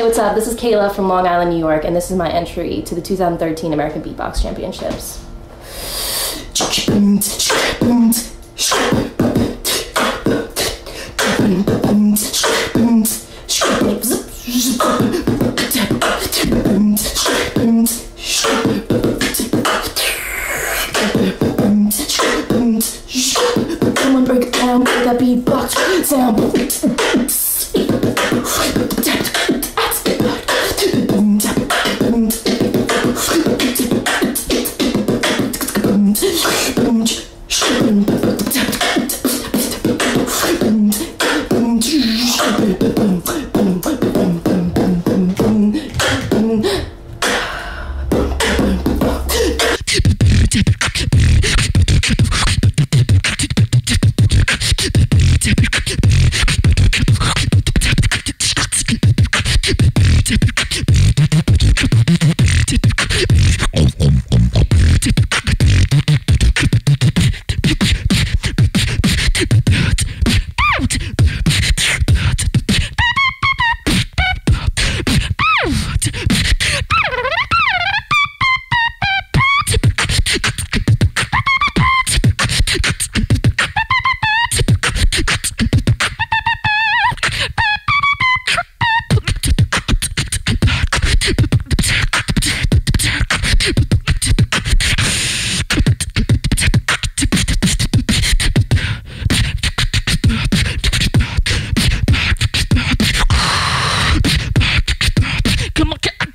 Hey, what's up? This is Kaila from Long Island, New York, and this is my entry to the 2013 American Beatbox Championships. Someone break it down, break that beatbox sound. Typical.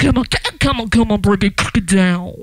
Come on, come on, come on, break it, cook it down.